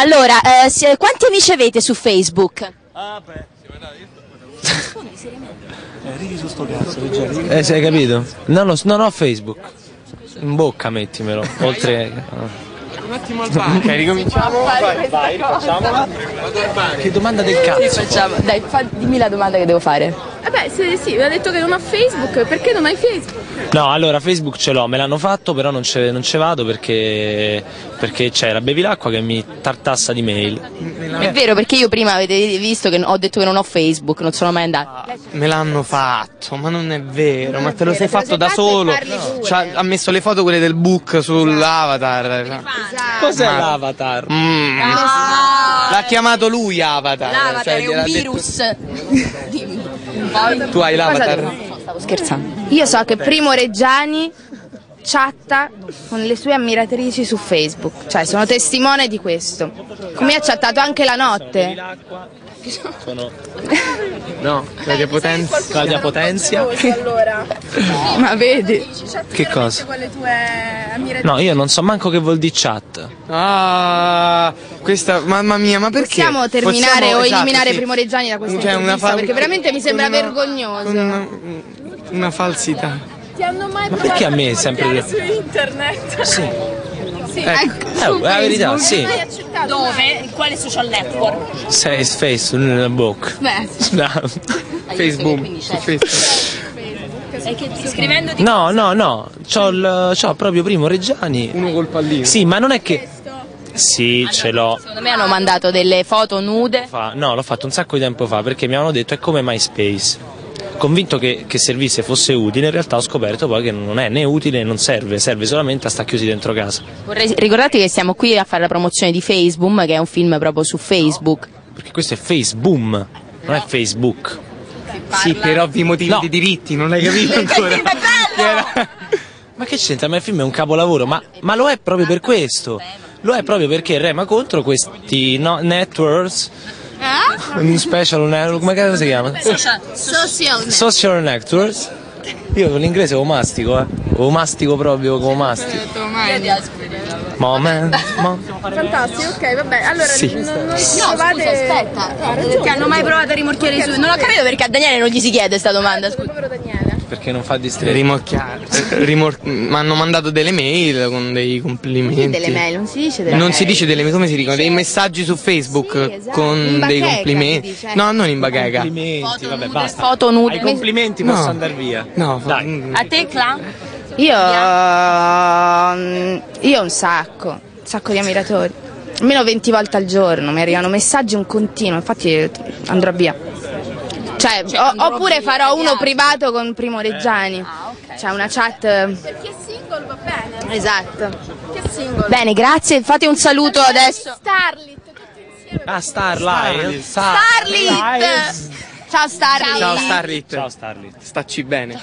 Allora, eh, se- quanti amici avete su Facebook? Eh, sei capito? Non, lo- non ho Facebook. In bocca mettimelo, oltre... Ok, ricominciamo. Che domanda del cazzo? Facciamo, dai, fa- dimmi la domanda che devo fare. Eh beh, se, sì, mi ha detto che non ha Facebook, perché non hai Facebook? No, allora Facebook ce l'ho, me l'hanno fatto, però non ce, non ce vado perché, perché c'è la Bevilacqua che mi tartassa di mail. È vero, perché io prima avete visto che ho detto che non ho Facebook, non sono mai andata. Me l'hanno fatto, ma non è vero, ma te lo sei fatto da solo. Cioè, ha messo le foto quelle del book sull'avatar. cioè. Cos'è Ma- l'avatar? Mm. L'ha chiamato lui Avatar. L'avatar cioè, è un detto- virus. Dimmi. Tu hai l'avatar? Stavo scherzando. Io so che Primo Reggiani chatta con le sue ammiratrici su Facebook, cioè sono testimone di questo. Come ha chattato anche la notte. Sono No, Claudia Potenza. Claudia Potenzia. Allora, Ma vedi? Che cosa? No, io non so manco che vuol dire chat. Ah, questa, mamma mia, ma perché? Possiamo terminare Possiamo- o esatto, eliminare sì. Primo Reggiani da questa Cioè, intervista? fa- Perché veramente mi sembra una- vergognoso. Una, una falsità. Ti hanno mai Ma perché a me è sempre- su internet? Sì. Sì. Ecco. Eh, è la verità, sì. Hai accettato? Dove? In quale social network? Sei face nella bocca. Beh, Facebook. c'è. Facebook. Scrivendoti No, no, no. C'ho, il, c'ho proprio Primo Reggiani. Uno col pallino. Sì, ma non è che. Sì, ce l'ho. Secondo me hanno mandato delle foto nude. Fa- No, l'ho fatto un sacco di tempo fa perché mi avevano detto è come MySpace. Convinto che, che servisse fosse utile, in realtà ho scoperto poi che non è né utile né non serve, serve solamente a sta chiusi dentro casa. Vorrei ricordarti che siamo qui a fare la promozione di Facebook, che è un film proprio su Facebook. Perché questo è Facebook, non è Facebook. Sì, per ovvi motivi No. di diritti, non l'hai capito ancora. Ma che c'entra? Ma il film è un capolavoro, ma, ma lo è proprio per questo. Lo è proprio perché rema contro questi no- networks. Un special network, come cazzo si chiama? Social Social networks. Io con l'inglese lo mastico, eh. Lo mastico proprio come mastico. Moment, mo- Fantastico, ok, vabbè. Allora, Sì. non, non No, provate... scusa, aspetta, Ha ragione. perché hanno mai provato a rimorchiare su. Non ho capito perché a Daniele non gli si chiede sta domanda, scusa. Perché non fa distress. Rimorchiare. Rimor- mi hanno mandato delle mail con dei complimenti. Delle mail, non si dice delle Non mail. si dice delle come si dicono? Dei messaggi su Facebook Sì, esatto. con dei complimenti. No, non in bacheca. Complimenti, vabbè, basta. Foto nude. Ai complimenti No. posso andare via. No, fa- Dai. A te, Cla? Io, mm, io ho un sacco, un sacco di ammiratori. Almeno 20 volte al giorno mi arrivano messaggi un continuo, infatti andrò via. Cioè, o- oppure farò uno privato con Primo Reggiani. Cioè una chat. Per chi è single va bene. Esatto. Chi è single? Bene, grazie. Fate un saluto adesso. Starlit, tutti insieme. Ah, Starlight. Starlit! Ciao Starlit! Ciao Starlit. Ciao Starlit. Stacci bene.